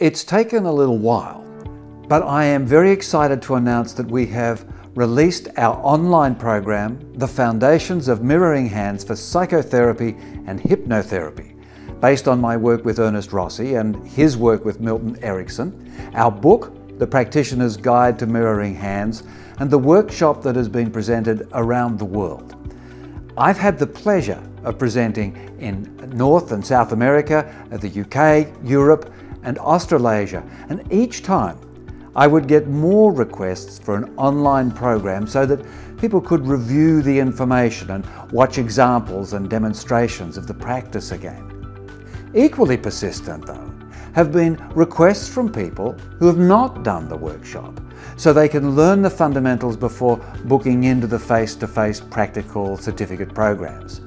It's taken a little while, but I am very excited to announce that we have released our online program, The Foundations of Mirroring Hands for Psychotherapy and Hypnotherapy, based on my work with Ernest Rossi and his work with Milton Erickson, our book, The Practitioner's Guide to Mirroring Hands, and the workshop that has been presented around the world. I've had the pleasure of presenting in North and South America, the UK, Europe, and Australasia, and each time I would get more requests for an online program so that people could review the information and watch examples and demonstrations of the practice again. Equally persistent, though, have been requests from people who have not done the workshop so they can learn the fundamentals before booking into the face-to-face -face practical certificate programs.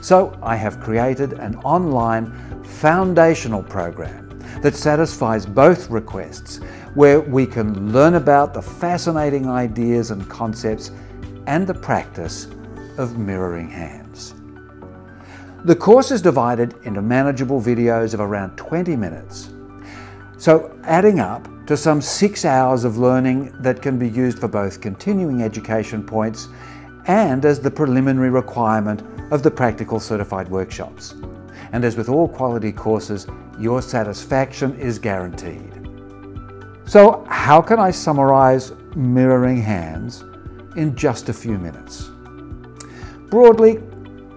So I have created an online foundational program that satisfies both requests, where we can learn about the fascinating ideas and concepts and the practice of mirroring hands. The course is divided into manageable videos of around 20 minutes. So adding up to some six hours of learning that can be used for both continuing education points and as the preliminary requirement of the practical certified workshops. And as with all quality courses, your satisfaction is guaranteed. So how can I summarize mirroring hands in just a few minutes? Broadly,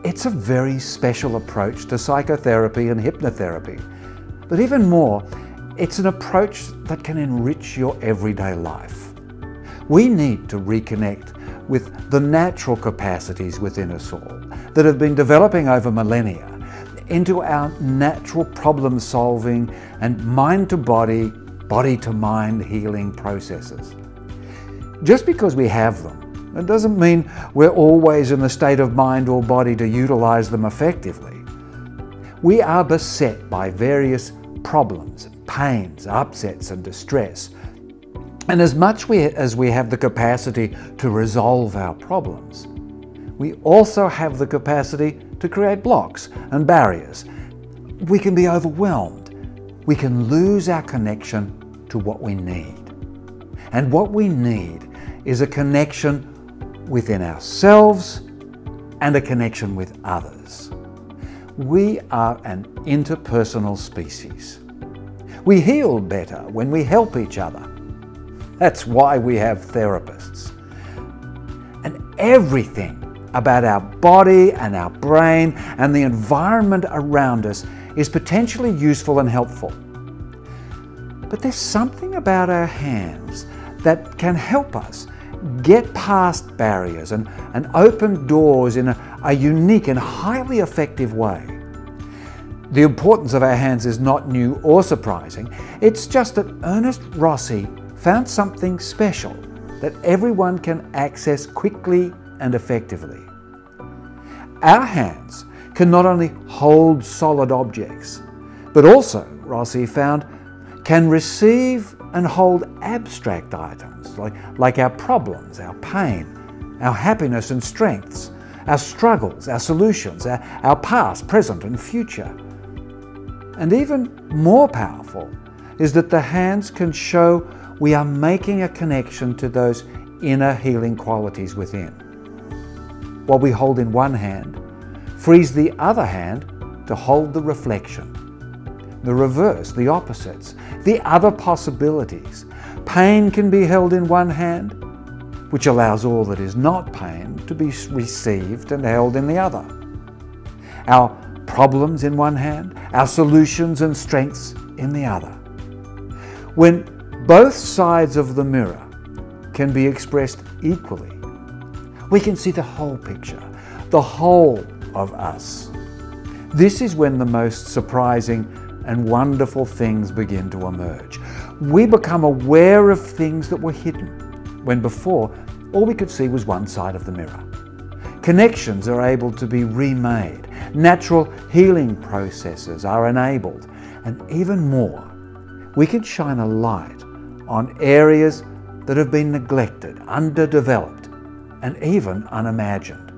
it's a very special approach to psychotherapy and hypnotherapy. But even more, it's an approach that can enrich your everyday life. We need to reconnect with the natural capacities within us all that have been developing over millennia into our natural problem solving and mind to body, body to mind healing processes. Just because we have them, it doesn't mean we're always in the state of mind or body to utilize them effectively. We are beset by various problems, pains, upsets and distress and as much we, as we have the capacity to resolve our problems, we also have the capacity to create blocks and barriers. We can be overwhelmed. We can lose our connection to what we need. And what we need is a connection within ourselves and a connection with others. We are an interpersonal species. We heal better when we help each other that's why we have therapists. And everything about our body and our brain and the environment around us is potentially useful and helpful. But there's something about our hands that can help us get past barriers and, and open doors in a, a unique and highly effective way. The importance of our hands is not new or surprising. It's just that Ernest Rossi found something special that everyone can access quickly and effectively. Our hands can not only hold solid objects, but also, Rossi found, can receive and hold abstract items like, like our problems, our pain, our happiness and strengths, our struggles, our solutions, our, our past, present and future. And even more powerful is that the hands can show we are making a connection to those inner healing qualities within. What we hold in one hand frees the other hand to hold the reflection, the reverse, the opposites, the other possibilities. Pain can be held in one hand, which allows all that is not pain to be received and held in the other. Our problems in one hand, our solutions and strengths in the other. When both sides of the mirror can be expressed equally. We can see the whole picture, the whole of us. This is when the most surprising and wonderful things begin to emerge. We become aware of things that were hidden, when before all we could see was one side of the mirror. Connections are able to be remade, natural healing processes are enabled, and even more, we can shine a light on areas that have been neglected, underdeveloped, and even unimagined.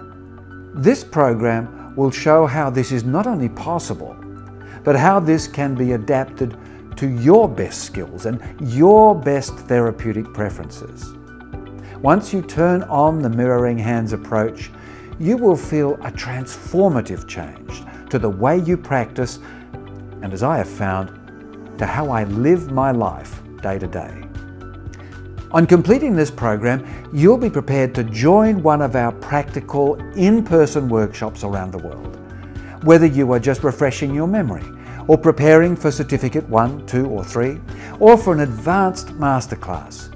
This program will show how this is not only possible, but how this can be adapted to your best skills and your best therapeutic preferences. Once you turn on the mirroring hands approach, you will feel a transformative change to the way you practice and, as I have found, to how I live my life day to day. On completing this program, you'll be prepared to join one of our practical in-person workshops around the world. Whether you are just refreshing your memory, or preparing for Certificate 1, 2 or 3, or for an advanced masterclass,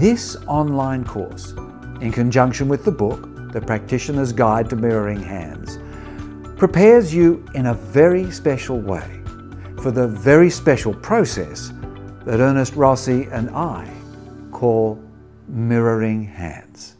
this online course, in conjunction with the book, The Practitioner's Guide to Mirroring Hands, prepares you in a very special way for the very special process that Ernest Rossi and I call mirroring hands.